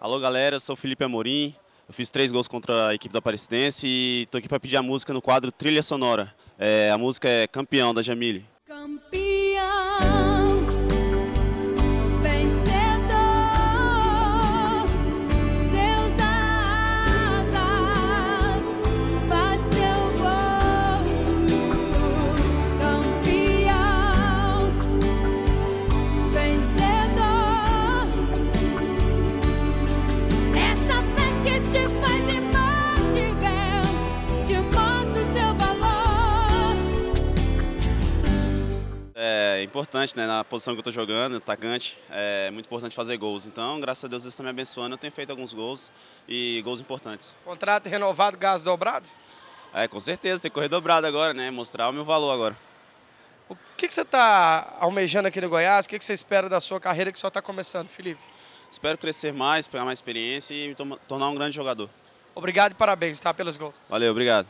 Alô galera, eu sou o Felipe Amorim, eu fiz três gols contra a equipe da Aparecidense e estou aqui para pedir a música no quadro Trilha Sonora. É, a música é Campeão, da Jamile. É importante, né, na posição que eu estou jogando, atacante, é muito importante fazer gols. Então, graças a Deus, Deus está me abençoando. Eu tenho feito alguns gols e gols importantes. Contrato renovado, gás dobrado? É, com certeza, tem que correr dobrado agora, né? Mostrar o meu valor agora. O que, que você está almejando aqui no Goiás? O que, que você espera da sua carreira que só está começando, Felipe? Espero crescer mais, pegar mais experiência e me tornar um grande jogador. Obrigado e parabéns, tá? Pelos gols. Valeu, obrigado.